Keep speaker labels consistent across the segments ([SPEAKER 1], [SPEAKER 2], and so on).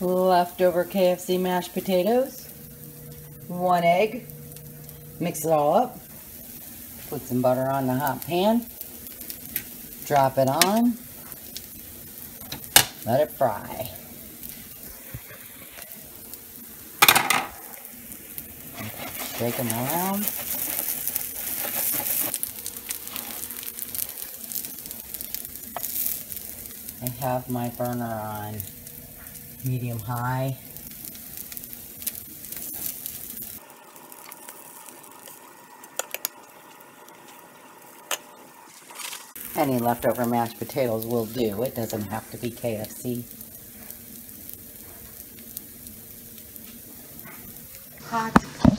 [SPEAKER 1] leftover KFC mashed potatoes, one egg, mix it all up, put some butter on the hot pan, drop it on, let it fry. Shake them around. I have my burner on medium high. Any leftover mashed potatoes will do. It doesn't have to be KFC. Hot.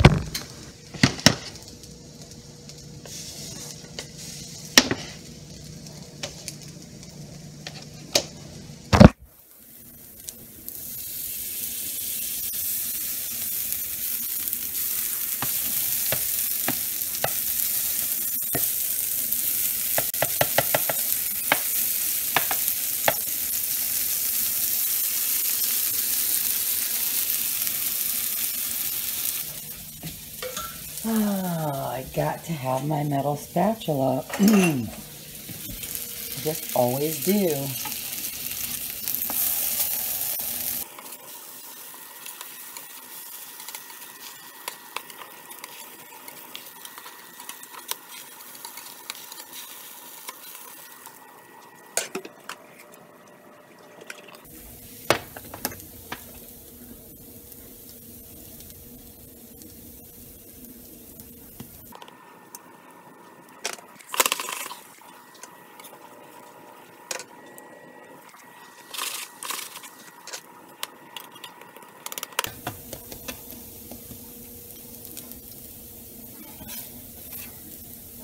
[SPEAKER 1] Oh, I got to have my metal spatula. Just always do.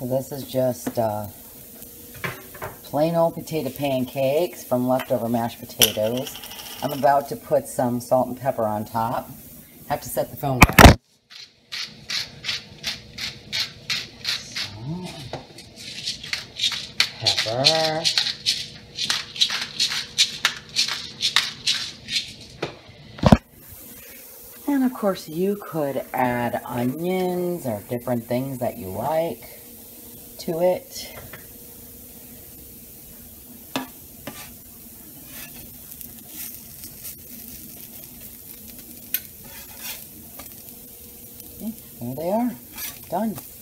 [SPEAKER 1] So this is just uh, plain old potato pancakes from leftover mashed potatoes. I'm about to put some salt and pepper on top. Have to set the phone down. Pepper. And of course you could add onions or different things that you like to it. Okay, there they are, done.